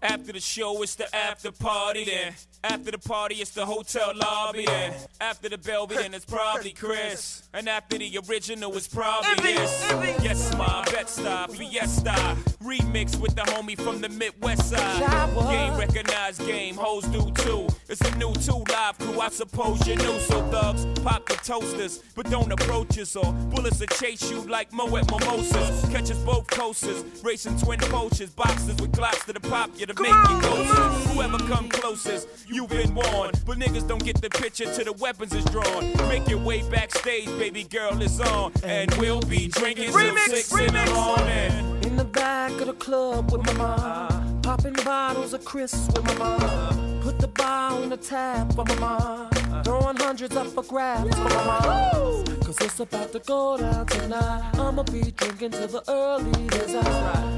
After the show, it's the after party then. After the party, it's the hotel lobby then. After the bell, then it's probably Chris. And after the original, it's probably this. Yes, my Bed-Stuy, Fiesta. Remix with the homie from the Midwest side. Game recognized game, hoes do too. It's a new two live crew, I suppose you knew. So thugs, pop the toasters, but don't approach us or bullets will chase you like Moet at Mimosas. Catch us both coasters, racing twin poachers, boxes with glocks to the pop you to make you ghosts. Whoever come closest, you've been warned. But niggas don't get the picture till the weapons is drawn. Make your way backstage, baby girl is on. And we'll be drinking Remix, six in the morning. Back of the club with my mom. Popping bottles of Chris with my mom. Put the bar on the tab for my mom. Throwing hundreds up for grabs for my mom. Cause it's about to go down tonight. I'ma be drinking till the early days.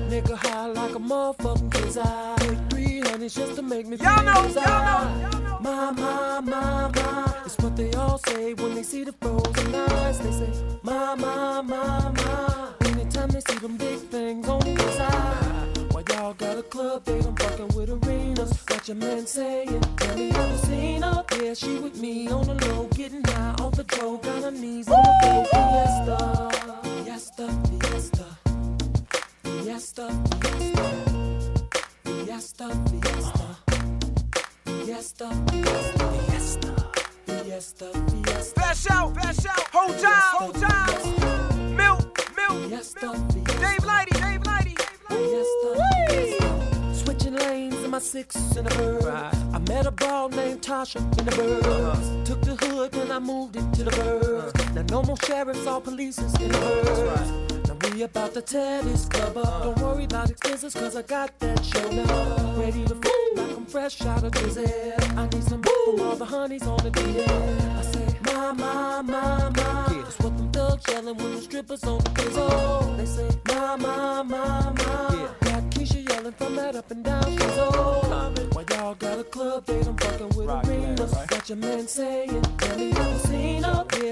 Nigga high like a motherfucking kids. I take three honeys just to make me feel Y'all know, y'all know, y'all know. My, my, my, my. It's what they all say when they see the frozen eyes. They say, my, my, my, my. They see them big things on the side. While y'all got a club date, I'm fucking with arenas. Got your man saying, tell me you seen her? Yeah, she with me on the low, getting high off the dough. Got her knees on the floor. Fiesta, fiesta, fiesta. Fiesta, fiesta. Fiesta, fiesta. Fiesta, fiesta, fiesta, fiesta, fiesta, Fast out, fast out. Hold time, hold time. Milk, milk. fiesta, Dave Lighty, Dave Lighty. Switching lanes in my six in the bird. I met a broad named Tasha in the birds. Uh-huh. Took the hood and I moved it to the birds. Uh-huh. Now no more sheriffs or police in the birds. Now we about to tear this club up. Uh-huh. Don't worry about expenses cause I got that show now. Ready to fool like I'm fresh out of prison. I need some from all the honeys on the DM. I say, my, my, my, my. Yeah. That's what them thugs yelling when the strippers on Got your man saying,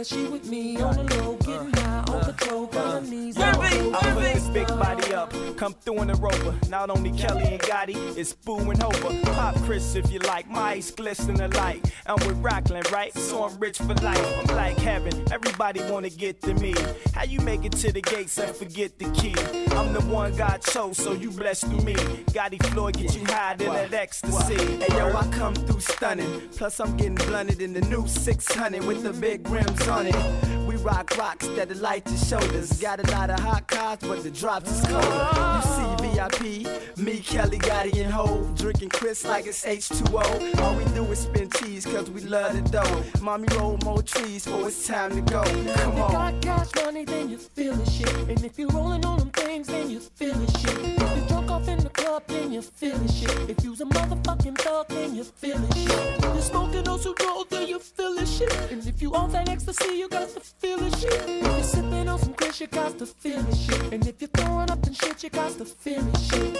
She with me on the low, getting high on patrol, got her knees on the Envy. I put envy. this big body up, come through in the rover. Not only Kelly and Gotti, it's Boo and Hova. Pop Chris if you like, my eyes glisten the light. I'm with Rockland, right? So I'm rich for life. I'm like heaven, everybody wanna get to me. How you make it to the gates and forget the key? I'm the one God chose, so you blessed through me. Gotti Floyd get you high to that ecstasy. Hey yo, I come through stunning. Plus I'm getting blunted in the new 600 with the big rims on. We rock rocks that light your shoulders. Got a lot of hot cars, but the drops is colder. You see VIP, me, Kelly, Gotti, and Hove. Drinking Chris like it's H2O. All we do is spin cheese, cause we love the dough. Mommy roll more trees, for it's time to go. Come If you got cash money, then you feel the shit. And if you're rolling on them things, then you feel the shit. Off in the club, then you feel the shit. If you's a motherfucking thug, then you feel the shit. You're smoking those who roll, then you feel the shit. And if you on that ecstasy, you got to feel the shit. If you're sipping on some Chris, you got to feel the shit. And if you're throwing up and shit, you got to feel the shit.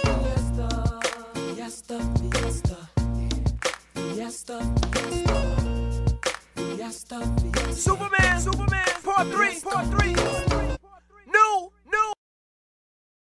Fiesta, fiesta. Fiesta, fiesta. Fiesta, fiesta. Superman, Superman. Part three, part three.